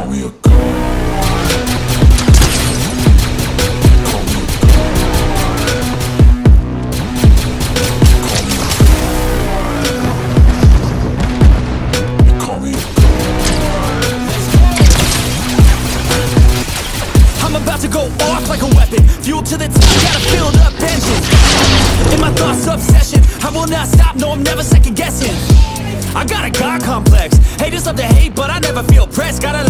Call me a god. to go off like a weapon. Fueled to the top, got a build up engine In my thoughts, obsession I will not stop, no, I'm never second guessing I got a God complex. Haters love to hate, but I never feel pressed. Gotta